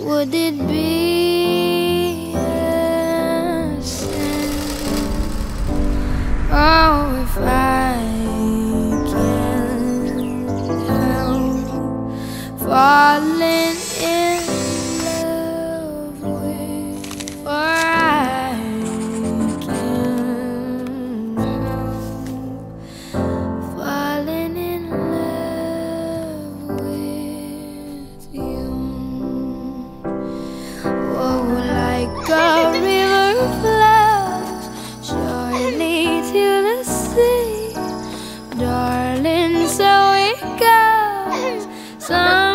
Would it be a sin? Oh, if I can't help falling sun.